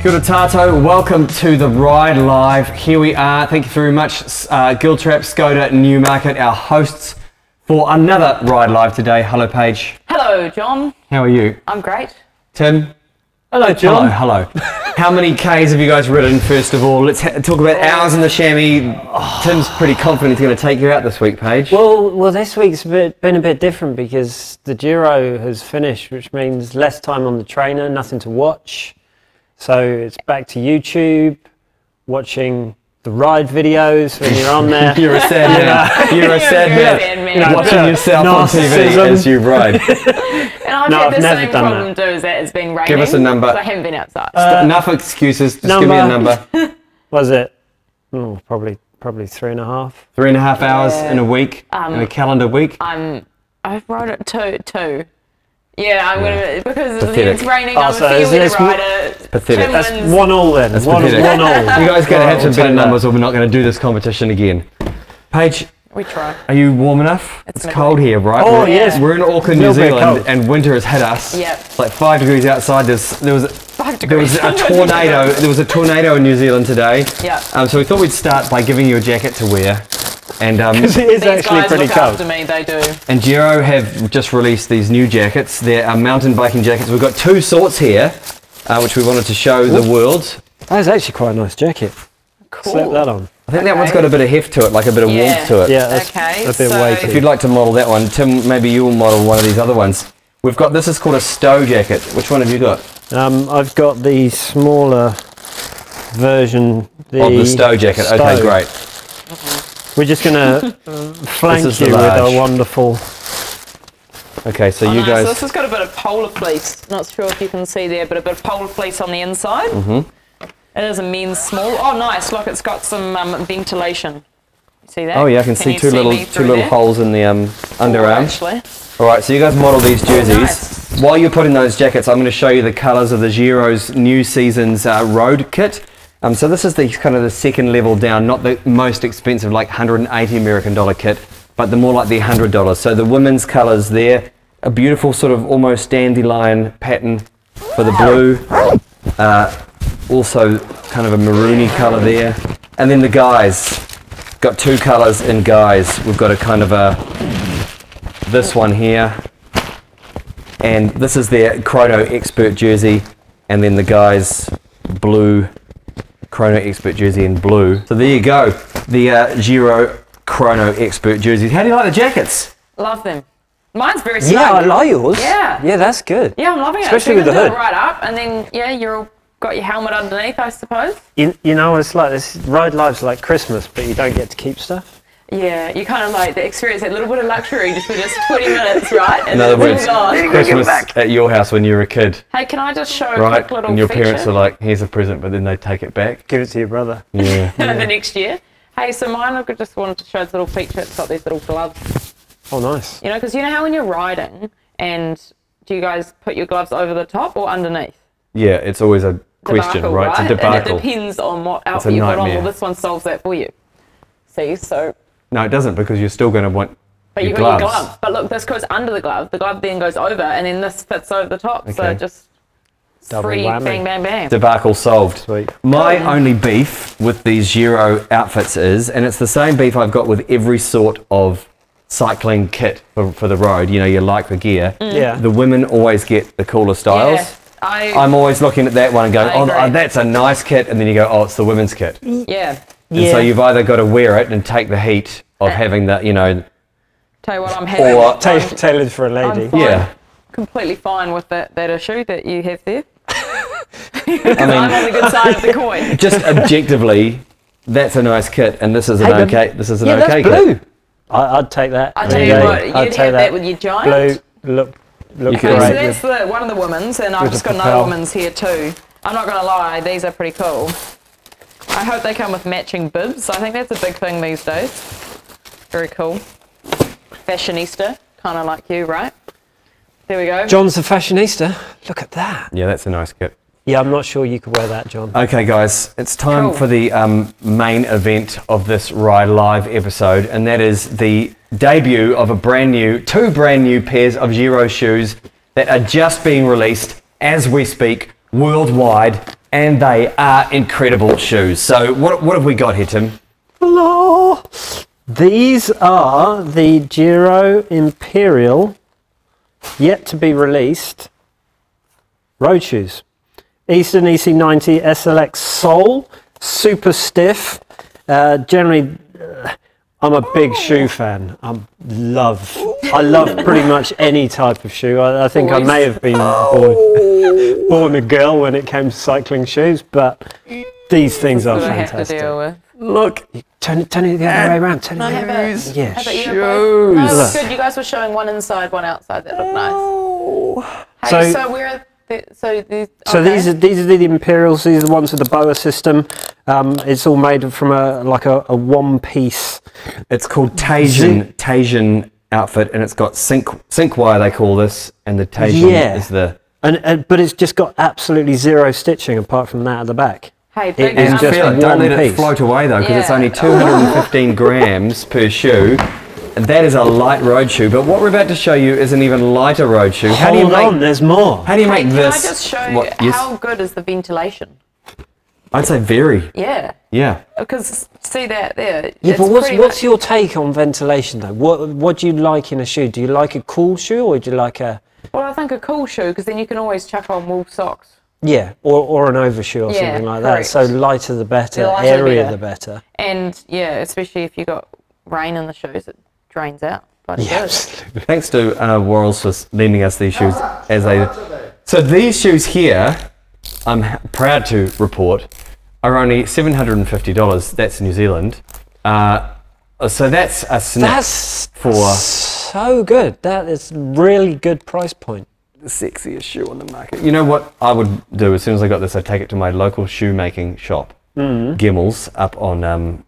Kia ora tato, welcome to the Ride Live. Here we are. Thank you very much, uh, Giltrap, Skoda, Newmarket, our hosts for another Ride Live today. Hello, Paige. Hello, Jon. How are you? I'm great. Tim? Hello, Jon. Hello, hello. How many Ks have you guys ridden, first of all? Let's ha- talk about oh. hours in the chamois. Tim's pretty confident he's going to take you out this week, Paige. Well, well, this week's a bit, been a bit different because the Giro has finished, which means less time on the trainer, nothing to watch. So it's back to YouTube, watching the ride videos when you're on there. You're a sad man. You're a sad man. man. You know, Watching Yeah. yourself on TV as you ride. And I've No, had I've the same done problem too, is that it's been raining. Give us a number. I haven't been outside. Uh, enough excuses. Just give me a number. number. Was it? Oh, probably, probably three and a half. Three and a half hours Yeah. in a week, in a um, calendar week. I'm, I've rode it two, two. Yeah, I'm gonna because Pathetic. it's raining. Oh, I'm so a is fair weather this- rider. Pathetic. Tim That's wins. One all then. That's one, pathetic. one all. You guys going to have some better numbers, or we're not going to do this competition again. Paige, We try. are you warm enough? It's, middle. cold here, right? Oh, We're- yes. We're in Auckland, New Little bit Zealand, cold. and winter has hit us. Yep. It's like five degrees outside. There's, there was a, Five there was degrees. a tornado. There was a tornado in New Zealand today. Yeah. Um, so we thought we'd start by giving you a jacket to wear. And um, It is These actually guys pretty look cold. after me. They do. And Giro have just released these new jackets. They're uh, mountain biking jackets. We've got two sorts here, uh, which we wanted to show the world. That is actually quite a nice jacket. Cool. Slap that on. I think that one's got a bit of heft to it, like a bit of Yeah. warmth to it. Yeah, that's Okay, a bit so- weighty. If you'd like to model that one, Tim, maybe you'll model one of these other ones. We've got this is called a stow jacket. Which one have you got? Um, I've got the smaller version. The Of the stow jacket. Okay, great. We're just going to flank This is the you with large. our wonderful. Okay, so Oh, you nice. guys. So this has got a bit of polar fleece. Not sure if you can see there, but a bit of polar fleece on the inside. Mm-hmm. It is a men's small. Oh, nice! Look, it's got some um, ventilation. You see that? Oh yeah, I can, see you two little two little there? holes in the um, Four, underarm. Actually. All right, so you guys model these jerseys. nice. While you're putting those jackets, I'm going to show you the colours of the Giro's new season's uh, road kit. Um, so this is the kind of the second level down, not the most expensive, like 180 American dollar kit, but the more like the 100 dollars. So the women's colours there, a beautiful sort of almost dandelion pattern for the blue. Uh, also kind of a maroony colour there, and then the guys got two colours in guys. We've got a kind of a this one here, and this is their Chrono Expert jersey, and then the guys blue Chrono Expert jersey in blue. So there you go, the uh, Giro Chrono Expert jerseys. How do you like the jackets? Love them. Mine's very snug. Yeah, I like yours. Yeah. Yeah, that's good. Yeah, I'm loving it. Especially with the can do it hood. Right up, and then yeah, you're all got your helmet underneath, I suppose. You, you know, it's like this ride life's like Christmas, but you don't get to keep stuff. Yeah, you kind of like the experience that little bit of luxury just for just 20 minutes, right? And In other words, it's all. Christmas at your house when you were a kid, Hey, can I just show a right? quick little And your feature parents are like, "Here's a present," but then they take it back. Give it to your brother. Yeah. the next year? Hey, so mine, I just wanted to show this little feature. It's got these little gloves. Oh, nice. You know, because you know how when you're riding, and do you guys put your gloves over the top or underneath? Yeah, it's always a question, Debacle, right? It's a And it depends on what outfit you put on. Well, this one solves that for you. See, so No, it doesn't because you're still going to want But you've got your glove. But look, this goes under the glove. The glove then goes over, and then this fits over the top. So just Double three whammy. bang, bang, bang. Debacle solved. Sweet. My only beef with these Giro outfits is, and it's the same beef I've got with every sort of cycling kit for, for the road, you know, you like the gear. Mm. Yeah. The women always get the cooler styles. Yeah, I, I'm always looking at that one and going, I oh, agree. oh, that's a nice kit. And then you go, oh, it's the women's kit. And yeah. so you've either got to wear it and take the heat of uh, having that, you know, Tell you what, I'm happy. Or- with. Ta- I'm- tailored for a I'm lady. fine, Yeah. completely fine with that, that issue that you have there. I mean, I'm on the good side of the coin. just objectively, that's a nice kit. And this is an Hey, okay, this is an yeah, okay that's kit. blue. I, I'd take that. I tell you what, you'd I'd have take that. with your giant. blue. Look, look You could- Okay, so that's the, one of the women's, and I've just got another lapel. women's here too. I'm not gonna lie, these are pretty cool. I hope they come with matching bibs. I think that's a big thing these days. Very cool. Fashionista, kind of like you, right? There we go. Jon's a fashionista. Look at that. Yeah, that's a nice kit. Yeah, I'm not sure you could wear that, Jon. Okay, guys, it's time Cool. for the um, main event of this Ride Live episode, and that is the debut of a brand new, two brand new pairs of Giro shoes that are just being released as we speak worldwide, and they are incredible shoes. So, what, what have we got here, Tim? Hello. These are the Giro Imperial, yet to be released, road shoes. Easton EC90 SLX sole, super stiff. Uh, generally, uh, I'm a big shoe fan. I love, I love pretty much any type of shoe. I, I think I may have been born, born a girl when it came to cycling shoes, but these things are What I have to fantastic. deal with. Look, Turn it, turn it the other way around. Turn No, it have the other it. Yeah, Have oh, it, shoes. know. No, Look. it's good. You guys were showing one inside, one outside. That looked nice. Oh. Hey, So- so, where are the, so these? So these are these are the Imperials. These are the ones with the BOA system. Um, it's all made from a like a, a one piece. it's called Teijin, Teijin outfit, and it's got sync, Synchwire, they call this, and the Teijin Yeah. is the. And, and but it's just got absolutely zero stitching apart from that at the back. Hey, big is just feel it, don't one let it piece. float away though, because it's only 215 grams per shoe. And that is a light road shoe. But what we're about to show you is an even lighter road shoe. How do you Hold make? on, there's more. How do you Hey, make can this? I just show you what- yes, how good is the ventilation? I'd say very. Yeah, Yeah. because see that there. Yeah, but what's what's your take on ventilation though? What what do you like in a shoe? Do you like a cool shoe or do you like a Well, I think a cool shoe because then you can always chuck on wool socks. yeah, or, or an overshoe or Yeah, something like that? So lighter the better, The lighter the better. the better. And yeah, especially if you've got rain in the shoes, it drains out. Yeah, absolutely. Thanks to uh, Worralls for lending us these shoes as they. So these shoes here, I'm proud to report, are only seven hundred and fifty dollars. That's New Zealand. Uh, so that's a snap That's for so good. That is really good price point. the sexiest shoe on the market. You know what I would do as soon as I got this? I'd take it to my local shoemaking shop, Mm-hmm. Gimmels, up on um,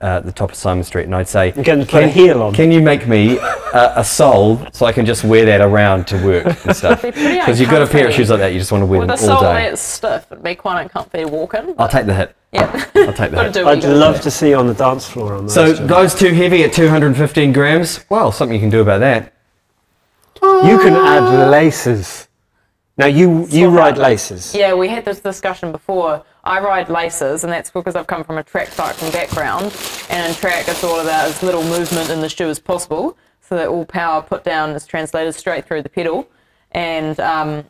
uh, the top of Symonds Street, and I'd say, You can put a heel on. Can you make me a, a sole so I can just wear that around to work and stuff? Because you've got a pair of shoes like that, you just want to wear With a them sole all day. that's stiff, it'd be quite uncomfy to walk in. I'll take the hit. Yeah. I'll take the hit. do what you I'd love to see you on the dance floor on those. So Jim. those too heavy at 215 grams. Well, something you can do about that. you can add laces. Now you you Swap ride laces. Yeah, we had this discussion before. I ride laces, and that's because I've come from a track cycling background. And in track, it's all about as little movement in the shoe as possible, so that all power put down is translated straight through the pedal, and um,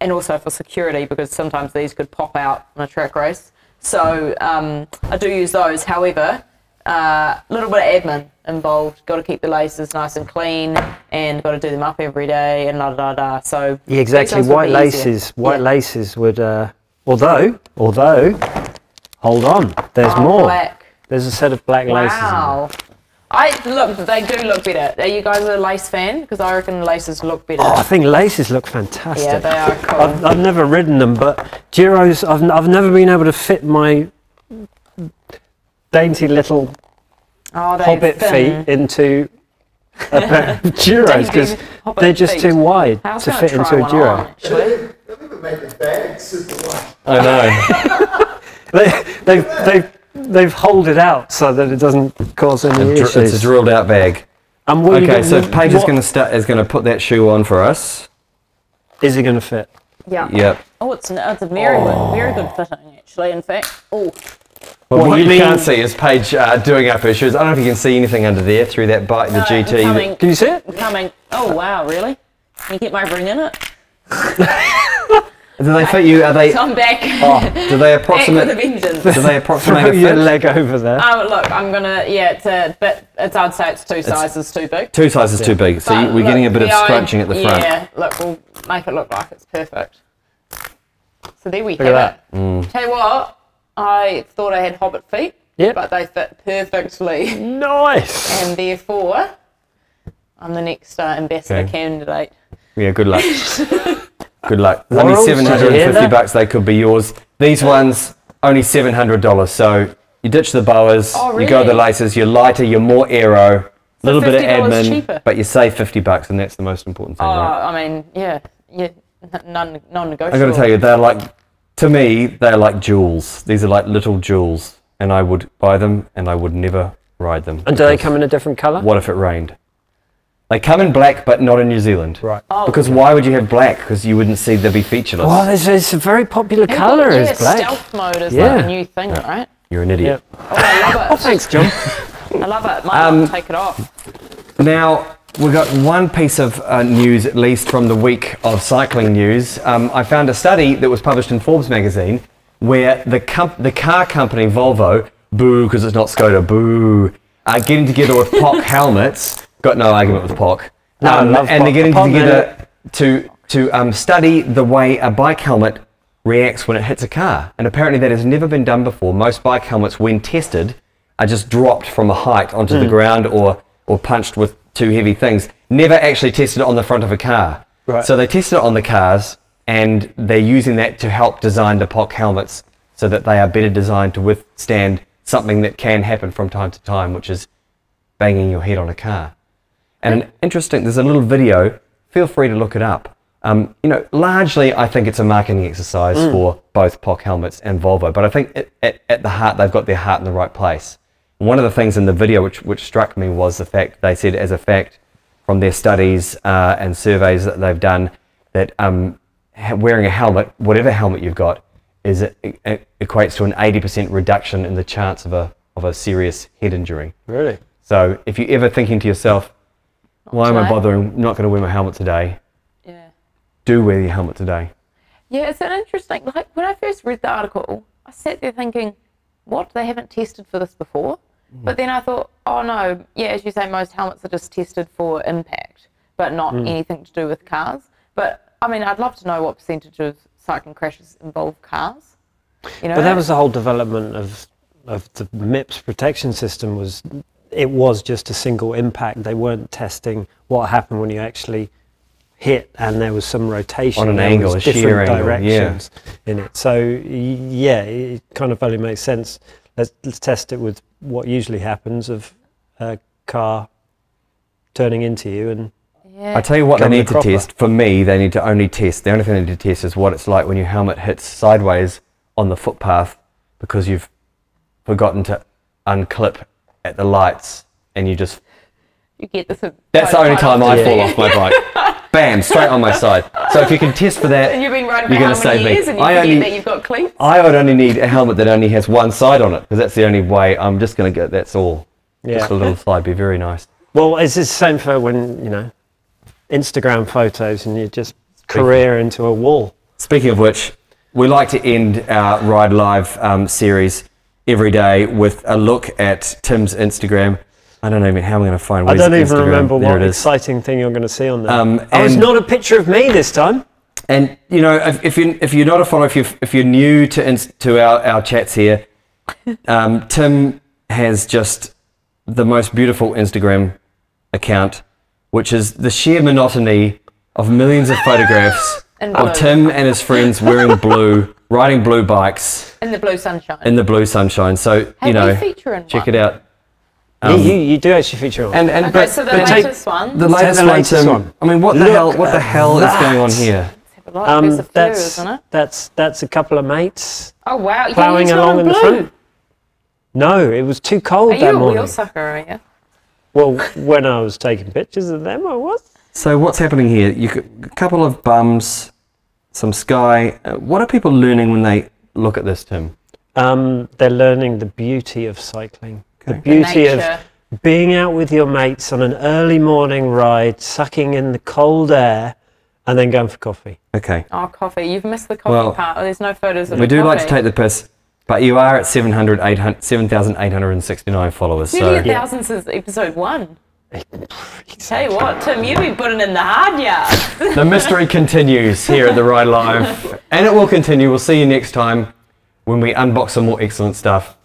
and also for security because sometimes these could pop out in a track race. So um, I do use those. However, a little bit of admin involved. Got to keep the laces nice and clean, and got to do them up every day, and da da da. So Yeah, exactly. these ones would White easier. laces. White Yeah. laces would. Uh, although, although, hold on. There's Oh, more. black. There's a set of black laces. in. Wow. I look. They do look better. Are you guys a lace fan? Because I reckon laces look better. Oh, I think laces look fantastic. yeah, they are cool. I've, I've never ridden them, but Giro's. I've, I've never been able to fit my dainty little oh, hobbit thin. feet into Uh, a pair of Giros Dainty because they're just feet. too wide to fit into a one Giro. on, actually. Make the bag super light. I know. They, they've, they've, they've holed it out so that it doesn't cause any it's issues. a drilled out bag. and what you Okay, got- so what- Paige is going to start is going to put that shoe on for us. Is it going to fit? Yeah. Yep. Oh, it's, it's a very good, very good fitting actually. In fact, oh, Well, What what you you mean- can't see is Paige uh, doing up her shoes. I don't know if you can see anything under there through that bike, the no, GT. coming, Do you see it? coming. Oh wow, really? Can you get my ring in it? Do they fit you? Are they? I'm back. Do they back with a approximate? vengeance. Do they approximate Throw a your leg over there. Oh look, I'm gonna yeah, it's a bit. It's I'd say it's two sizes too big. Two sizes too big, so you, But we're getting a bit of the eye- scrunching at the front. Yeah, look, we'll make it look like it's perfect. So there we at have that. it. Mm. Tell you what, I thought I had hobbit feet, Yep. but they fit perfectly, Nice. and therefore, I'm the next uh, ambassador Okay. candidate. Yeah, good luck. good luck. There's only Laurels, did you hear 750 bucks. They could be yours. These ones only 700 dollars. So you ditch the BOAs, Oh, really? you go with the laces. You're lighter. You're more aero. A little bit of admin, cheaper. but you save 50 bucks, and that's the most important thing, Oh, right? I mean, yeah, yeah, n- non non-negotiable. I got to tell you, they're like, to me, they're like jewels. These are like little jewels, and I would buy them, and I would never ride them. And do they come in a different colour? What if it rained? They come in black, but not in New Zealand. Right. Oh. Because why would you have black? Because you wouldn't see they'd be featureless. Well, it's, it's a very popular People- colour, yeah, is black. stealth mode is Yeah. like a new thing, right? You're an idiot. Yeah. Oh, I love it. Oh, thanks, Jon. I love it. Might Um, take it off. Now, we've got one piece of uh, news, at least from the week of cycling news. Um, I found a study that was published in Forbes magazine where the, the car company Volvo, boo, because it's not Skoda, boo, are getting together with POC helmets. Got no argument with POC. No, I love and they're getting POC together to, to um, study the way a bike helmet reacts when it hits a car. And apparently that has never been done before. Most bike helmets, when tested, are just dropped from a height onto Hmm. the ground or, or punched with two heavy things. Never actually tested it on the front of a car. Right. So they tested it on the cars and they're using that to help design the POC helmets so that they are better designed to withstand something that can happen from time to time, which is banging your head on a car. And an interesting, there's a little video. Feel free to look it up. Um, you know, largely, I think it's a marketing exercise for both POC helmets and Volvo. But I think at, at, at the heart, they've got their heart in the right place. One of the things in the video which, which struck me was the fact they said, as a fact, from their studies uh, and surveys that they've done, that um, wearing a helmet, whatever helmet you've got, is it, it equates to an 80% reduction in the chance of a of a serious head injury. Really? So if you're ever thinking to yourself, why am I today. bothering? Not going to wear my helmet today. Yeah. Do wear your helmet today. Yeah, it's an interesting. Like when I first read the article, I sat there thinking, "What? They haven't tested for this before." But then I thought, "Oh no, yeah, as you say, most helmets are just tested for impact, but not mm. anything to do with cars." But I mean, I'd love to know what percentage of cycling crashes involve cars. You know, But that was the whole development of of the MIPS protection system was it was just a single impact. They weren't testing what happened when you actually hit and there was some rotation On an there angle, was a shear different angle, yeah. directions in it. So yeah, it kind of only makes sense. Let's, let's test it with what usually happens of a car turning into you and yeah. I tell you what they Coming need to test. For me, they need to only test. The only thing they need to test is what it's like when your helmet hits sideways on the footpath because you've forgotten to unclip at the lights and you just. you get this. That's the only time I Yeah. fall off my bike. Bam, straight on my side. So if you can test for that, And you've been riding you're for gonna many save years, me. and you I only, that you've got cleats. I would only need a helmet that only has one side on it because that's the only way. I'm just going to get. That's all. Yeah. Just a little side. Be very nice. Well, it's the same for when, you know, Instagram photos and you just career into a wall. Speaking of which, we like to end our Ride Live um, series every day with a look at Tim's Instagram. I don't know even how I'm going to find. I don't even Instagram? remember There what it is. exciting thing you're going to see on there. Um, oh, it's not a picture of me this time. And you know, if, if you if you're not a follower, if you if you're new to to our, our chats here, um, Tim has just the most beautiful Instagram account, which is the sheer monotony of millions of photographs of. Tim and his friends wearing blue, riding blue bikes in the blue sunshine. in the blue sunshine. So Hey, you know, we feature in check one. it out. Yeah, you, you do actually feature on. And and Okay, but, so the but take latest one. the Take latest, the latest Tim. one. I mean, what the hell? What the hell is going on here? Have a lot of piece um, of fur, that's isn't it? that's that's a couple of mates Oh wow! Yeah, plowing he's not along in the blue. front. No, it was too cold Are that you a morning. wheel sucker? Are you? Well, when I was taking pictures of them, I was. So what's happening here? You a couple of bums, some sky. Uh, what are people learning when they look at this, Tim? Um, they're learning the beauty of cycling, the beauty nature. of being out with your mates on an early morning ride, sucking in the cold air, and then going for coffee. Okay. Oh, coffee. You've missed the coffee Well, part. Oh, there's no photos of We the do like to take the piss, but you are at 700, 800 7,869 followers. Nearly a So thousand since episode one. Tell you what, Tim, you've been putting in the hard yards. the mystery continues here at the Ride Live, and it will continue. We'll see you next time when we unbox some more excellent stuff.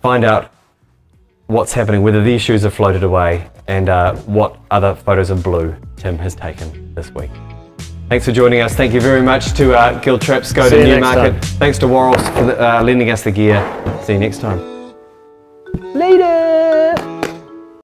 Find out what's happening, whether these shoes have floated away, and uh, what other photos of blue Tim has taken this week. Thanks for joining us. Thank you very much to uh, Giltraps, Go See to Newmarket. Thanks to Worralls for the, uh, lending us the gear. See you next time. Later.